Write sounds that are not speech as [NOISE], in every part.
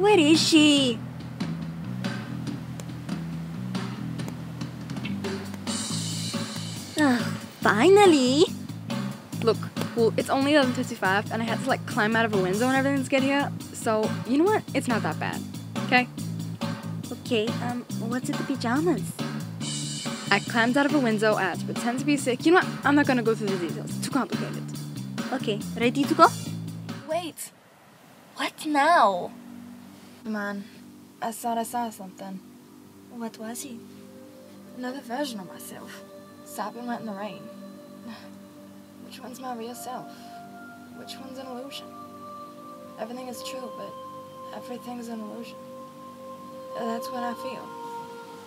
Where is she? Ah, finally! Look, well, it's only 11.55 and I had to like climb out of a window and everything to get here. So, you know what? It's not that bad. Okay? Okay, um, what's with the pajamas? I climbed out of a window, I had to pretend to be sick. You know what? I'm not gonna go through the details. It's too complicated. Okay, ready to go? Wait! What now? Man, I thought I saw something. What was it? Another version of myself. Sopping wet in the rain. [SIGHS] Which one's my real self? Which one's an illusion? Everything is true, but everything's an illusion. That's what I feel.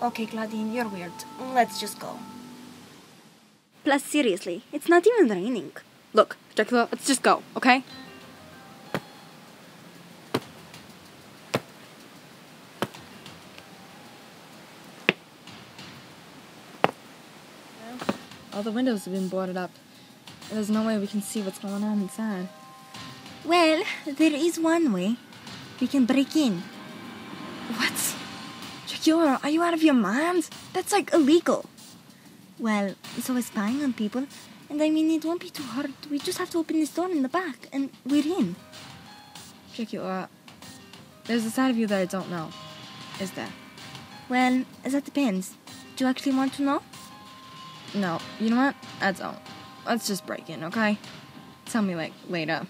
Okay, Clawdeen, you're weird. Let's just go. Plus, seriously, it's not even raining. Look, Dracula, let's just go, okay? All the windows have been boarded up. There's no way we can see what's going on inside. Well, there is one way. We can break in. What? Dracula, are you out of your mind? That's like illegal. Well, so is spying on people. And I mean, it won't be too hard. We just have to open this door in the back, and we're in. Dracula, there's a side of you that I don't know. Is there? Well, that depends. Do you actually want to know? No, you know what? I don't. Let's just break in, okay? Tell me, like, later.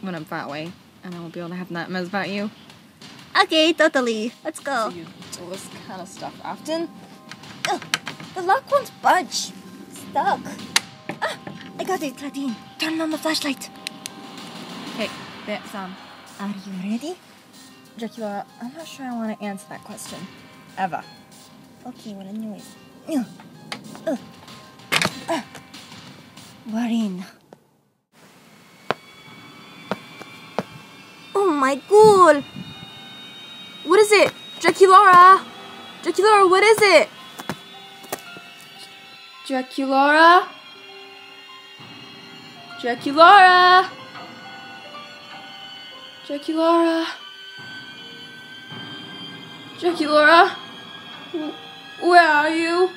When I'm far away, and I won't be able to have nightmares about you. Okay, totally. Let's go. Do you do this kind of stuff often? The lock won't budge. Stuck. Ah, I got it, Clawdeen. Turn on the flashlight. Okay, there, Sam. Are you ready? Dracula, I'm not sure I want to answer that question. Ever. Okay, well, anyways. We're. Oh my god! What is it? Draculaura! Draculaura, what is it? Draculaura? Draculaura! Draculaura? Draculaura? Where are you?